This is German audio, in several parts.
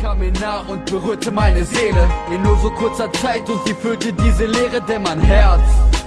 kam mir nah und berührte meine Seele. In nur so kurzer Zeit und sie füllte diese Leere, denn mein Herz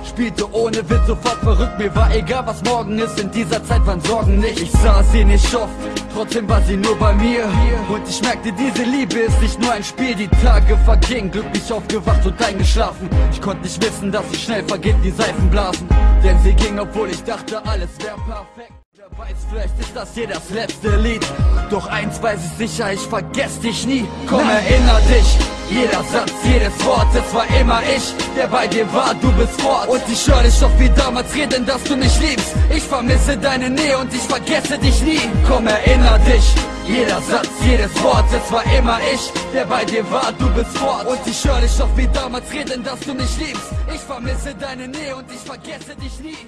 spielte ohne Witz sofort verrückt. Mir war egal, was morgen ist, in dieser Zeit waren Sorgen nicht. Ich sah sie nicht oft, trotzdem war sie nur bei mir. Und ich merkte, diese Liebe ist nicht nur ein Spiel. Die Tage vergingen, glücklich aufgewacht und eingeschlafen. Ich konnte nicht wissen, dass sie schnell vergeht wie Seifenblasen. Denn sie ging, obwohl ich dachte, alles wäre perfekt. Wer weiß, vielleicht ist das hier das letzte Lied. Doch eins weiß ich sicher, ich vergess dich nie. Komm, erinner dich. Jeder Satz, jedes Wort, es war immer ich, der bei dir war, du bist fort. Und ich höre dich doch wie damals reden, dass du mich liebst. Ich vermisse deine Nähe und ich vergesse dich nie. Komm, erinner dich. Jeder Satz, jedes Wort, es war immer ich, der bei dir war, du bist fort. Und ich höre dich doch wie damals reden, dass du mich liebst. Ich vermisse deine Nähe und ich vergesse dich nie.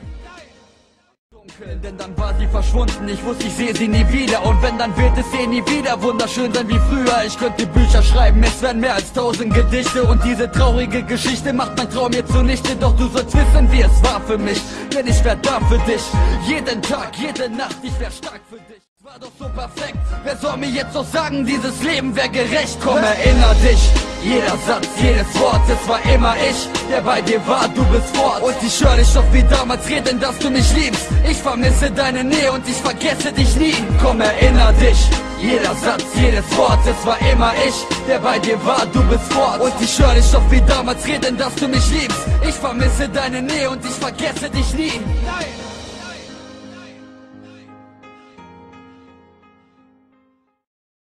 Dunkel, denn dann war sie verschwunden. Ich wusste, ich sehe sie nie wieder. Und wenn, dann wird es eh nie wieder wunderschön sein wie früher. Ich könnte Bücher schreiben, es wären mehr als tausend Gedichte. Und diese traurige Geschichte macht mein Traum mir zunichte. Doch du sollst wissen, wie es war für mich. Denn ich wär da für dich. Jeden Tag, jede Nacht, ich wär stark für dich. War doch so perfekt. Wer soll mir jetzt noch sagen, dieses Leben wär gerecht? Komm, erinner dich. Jeder Satz, jedes Wort, es war immer ich, der bei dir war, du bist fort. Und ich höre dich doch wie damals reden, dass du mich liebst. Ich vermisse deine Nähe und ich vergesse dich nie. Komm, erinner dich. Jeder Satz, jedes Wort, es war immer ich, der bei dir war, du bist fort. Und ich höre dich doch wie damals reden, dass du mich liebst. Ich vermisse deine Nähe und ich vergesse dich nie.